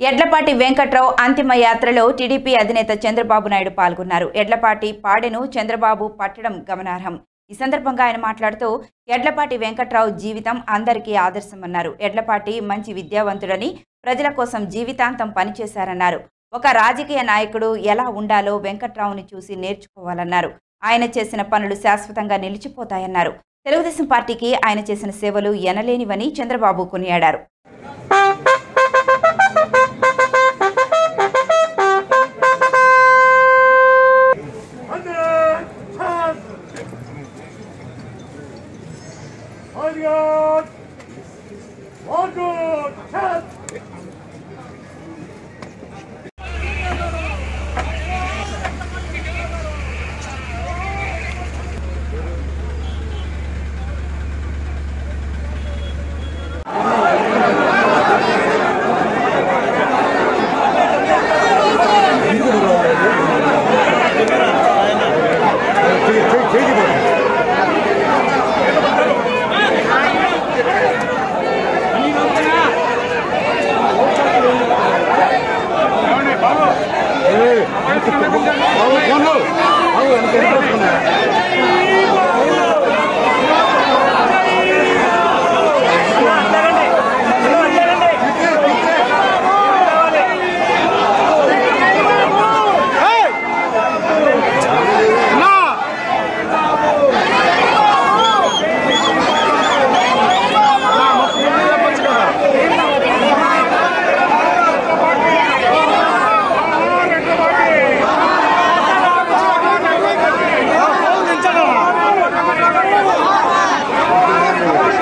ఎడ్లపాటి వెంకట్రావు అంతిమ యాత్రలో టీడీపీ అధినేత చంద్రబాబు నాయుడు పాల్గొన్నారు. ఎడ్లపాటి పాడెను చంద్రబాబు పట్టడం గమనార్హం. ఈ సందర్భంగా ఆయన మాట్లాడుతూ ఎడ్లపాటి వెంకట్రావు జీవితం అందరికీ ఆదర్శమన్నారు. ఎడ్లపాటి మంచి విద్యావంతుడని ప్రజల కోసం జీవితాంతం పనిచేశారన్నారు. ఒక రాజకీయ నాయకుడు ఎలా ఉండాలో వెంకట్రావుని చూసి నేర్చుకోవాలన్నారు. ఆయన చేసిన పనులు శాశ్వతంగా నిలిచిపోతాయన్నారు. తెలుగుదేశం పార్టీకి ఆయన చేసిన సేవలు ఎనలేనివని చంద్రబాబు కొనియాడారు. Heiliger! One good!